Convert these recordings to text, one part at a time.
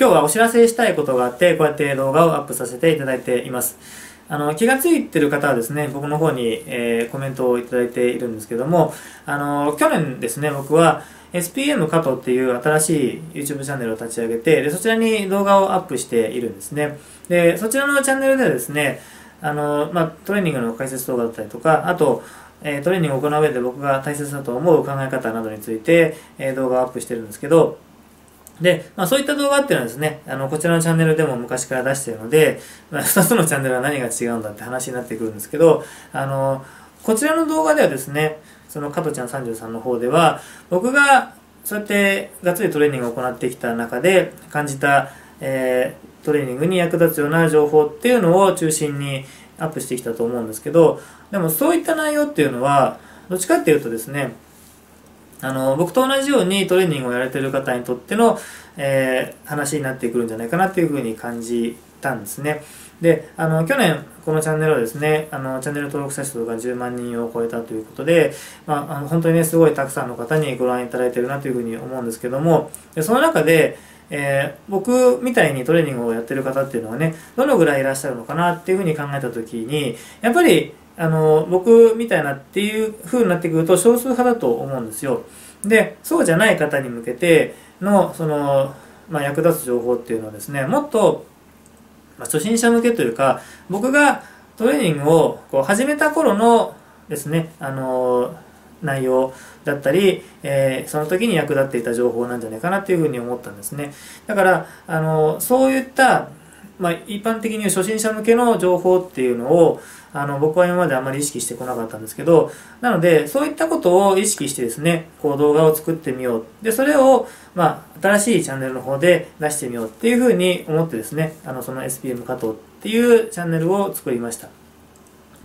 今日はお知らせしたいことがあって、こうやって動画をアップさせていただいています。あの、気がついてる方はですね、僕の方に、えー、コメントをいただいているんですけども、あの、去年ですね、僕は SPM 加藤っていう新しい YouTube チャンネルを立ち上げて、で、そちらに動画をアップしているんですね。で、そちらのチャンネルではですね、あの、まあ、トレーニングの解説動画だったりとか、あと、えトレーニングを行う上で僕が大切だと思う考え方などについて、え動画をアップしてるんですけど、で、まあ、そういった動画っていうのはですね、あの、こちらのチャンネルでも昔から出してるので、まあ、2つのチャンネルは何が違うんだって話になってくるんですけど、あの、こちらの動画ではですね、その加藤ちゃん33の方では、僕がそうやってがっつりトレーニングを行ってきた中で感じた、えー、トレーニングに役立つような情報っていうのを中心にアップしてきたと思うんですけど、でもそういった内容っていうのは、どっちかっていうとですね、あの、僕と同じようにトレーニングをやられてる方にとっての、えー、話になってくるんじゃないかなっていうふうに感じたんですね。で、あの、去年、このチャンネルはですね、あの、チャンネル登録者数が10万人を超えたということで、まあ、あの本当にね、すごいたくさんの方にご覧いただいてるなというふうに思うんですけども、でその中で、えー、僕みたいにトレーニングをやってる方っていうのはね、どのぐらいいらっしゃるのかなっていうふうに考えたときに、やっぱり、あの、僕みたいなっていう風になってくると少数派だと思うんですよ。で、そうじゃない方に向けての、その、まあ、役立つ情報っていうのはですね、もっと、まあ、初心者向けというか、僕がトレーニングをこう始めた頃のですね、あの内容だったり、えー、その時に役立っていた情報なんじゃないかなっていうふうに思ったんですね。だから、あのそういった、まあ、一般的に初心者向けの情報っていうのを、あの、僕は今まであまり意識してこなかったんですけど、なので、そういったことを意識してですね、こう動画を作ってみよう。で、それを、まあ、新しいチャンネルの方で出してみようっていうふうに思ってですね、あの、その SPM 加藤っていうチャンネルを作りました。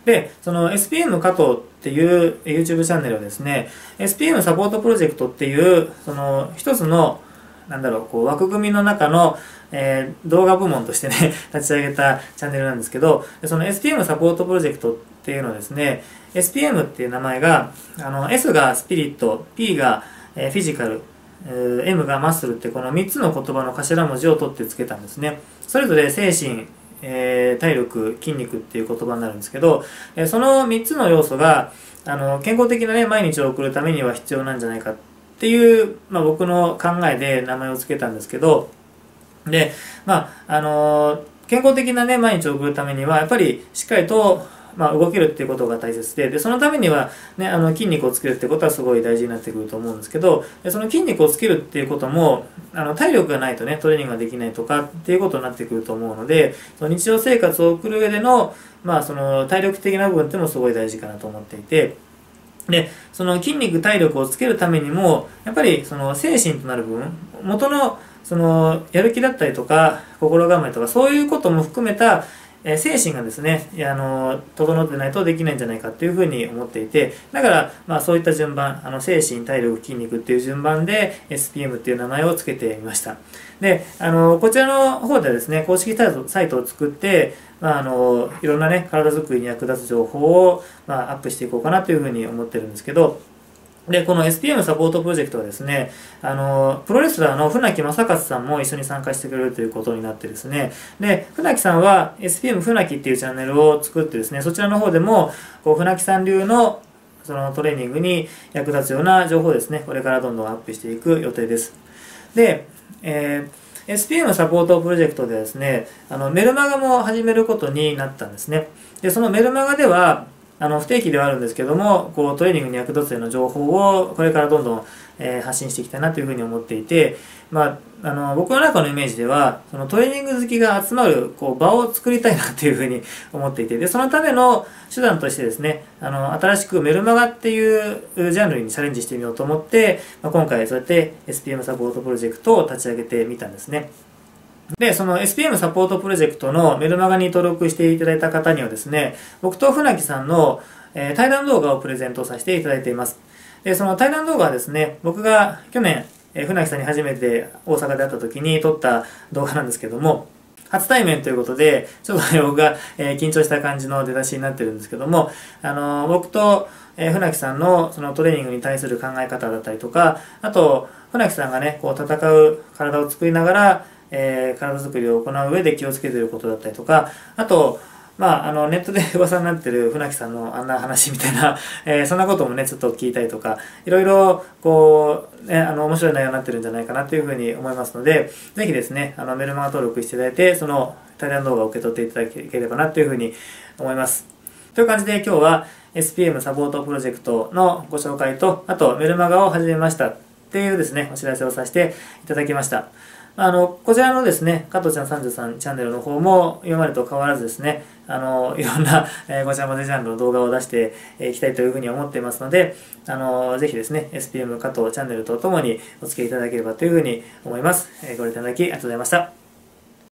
で、その SPM 加藤っていう YouTube チャンネルはですね、SPM サポートプロジェクトっていう、その一つのなんだろう、こう枠組みの中の、えー、動画部門としてね、立ち上げたチャンネルなんですけど、その SPM サポートプロジェクトっていうのですね、SPM っていう名前が、あの、S がスピリット、P が、えー、フィジカル、M がマッスルってこの3つの言葉の頭文字を取ってつけたんですね。それぞれ精神、えー、体力、筋肉っていう言葉になるんですけど、え、その3つの要素が、あの、健康的なね、毎日を送るためには必要なんじゃないかっていう、まあ、僕の考えで名前を付けたんですけど、で、まあ、あのー、健康的なね、毎日を送るためには、やっぱりしっかりと、まあ、動けるっていうことが大切で、で、そのためには、ね、あの、筋肉をつけるってことはすごい大事になってくると思うんですけど、でその筋肉をつけるっていうことも、あの、体力がないとね、トレーニングができないとかっていうことになってくると思うので、その日常生活を送る上での、まあ、その、体力的な部分っていうのもすごい大事かなと思っていて、で、その筋肉体力をつけるためにも、やっぱりその精神となる部分、元のそのやる気だったりとか、心構えとか、そういうことも含めた、え精神がですね、あの、整ってないとできないんじゃないかっていうふうに思っていて、だから、まあそういった順番、あの、精神、体力、筋肉っていう順番で SPM っていう名前を付けてみました。で、あの、こちらの方ではですね、公式サイトを作って、まあ、あの、いろんなね、体づくりに役立つ情報を、まあ、アップしていこうかなというふうに思ってるんですけど、で、この SPM サポートプロジェクトはですね、あの、プロレスラーの船木正勝さんも一緒に参加してくれるということになってですね、で、船木さんは SPM 船木っていうチャンネルを作ってですね、そちらの方でも、こう、船木さん流のそのトレーニングに役立つような情報ですね、これからどんどんアップしていく予定です。で、えー SPM サポートプロジェクトでですね、あのメルマガも始めることになったんですね。で、そのメルマガでは、あの不定期ではあるんですけども、こうトレーニングに役立つような情報をこれからどんどん、えー、発信していきたいなというふうに思っていて、まあ、あの僕の中のイメージでは、そのトレーニング好きが集まるこう場を作りたいなというふうに思っていて、で、そのための手段としてですね、あの新しくメルマガっていうジャンルにチャレンジしてみようと思って、まあ、今回そうやって SPM サポートプロジェクトを立ち上げてみたんですね。で、その SPM サポートプロジェクトのメルマガに登録していただいた方にはですね、僕と船木さんの、えー、対談動画をプレゼントさせていただいています。で、その対談動画はですね、僕が去年、えー、船木さんに初めて大阪で会った時に撮った動画なんですけども、初対面ということで、ちょっと、僕が、えー、緊張した感じの出だしになってるんですけども、あの、僕と、えー、船木さんのそのトレーニングに対する考え方だったりとか、あと、船木さんがね、こう戦う体を作りながら、えー、体作りを行う上で気をつけていることだったりとか、あと、まあ、あの、ネットで 噂になってる船木さんのあんな話みたいな、えー、そんなこともね、ちょっと聞いたりとか、いろいろ、こう、ね、あの、面白い内容になってるんじゃないかなというふうに思いますので、ぜひですね、あの、メルマガ登録していただいて、その、対談動画を受け取っていただければなというふうに思います。という感じで今日は SPM サポートプロジェクトのご紹介と、あとメルマガを始めましたっていうですね、お知らせをさせていただきました。あの、こちらのですね、加藤ちゃん33チャンネルの方も今までと変わらずですね、あの、いろんな、えー、ごちゃ混ぜジャンルの動画を出していきたいというふうに思っていますので、あの、ぜひですね、SPM 加藤チャンネルとともにお付き合いいただければというふうに思います。えー、ご覧いただきありがとうございました。